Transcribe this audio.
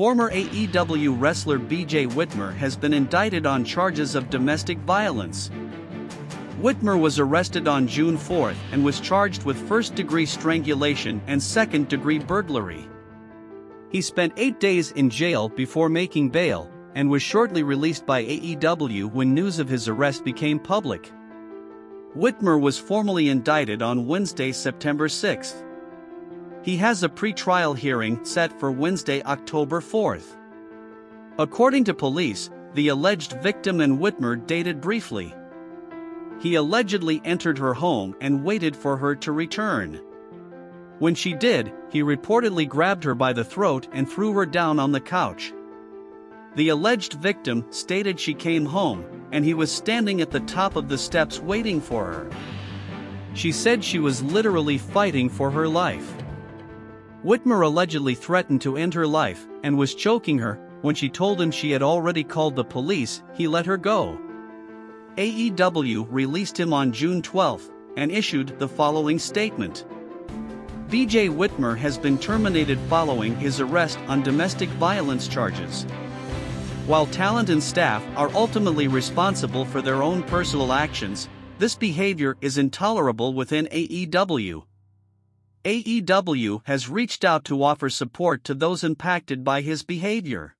Former AEW wrestler BJ Whitmer has been indicted on charges of domestic violence. Whitmer was arrested on June 4 and was charged with first degree strangulation and second degree burglary. He spent eight days in jail before making bail and was shortly released by AEW when news of his arrest became public. Whitmer was formally indicted on Wednesday, September 6. He has a pre-trial hearing set for Wednesday, October 4th. According to police, the alleged victim and Whitmer dated briefly. He allegedly entered her home and waited for her to return. When she did, he reportedly grabbed her by the throat and threw her down on the couch. The alleged victim stated she came home, and he was standing at the top of the steps waiting for her. She said she was literally fighting for her life. Whitmer allegedly threatened to end her life and was choking her. When she told him she had already called the police, he let her go. AEW released him on June 12 and issued the following statement. BJ Whitmer has been terminated following his arrest on domestic violence charges. While talent and staff are ultimately responsible for their own personal actions, this behavior is intolerable within AEW. AEW has reached out to offer support to those impacted by his behavior.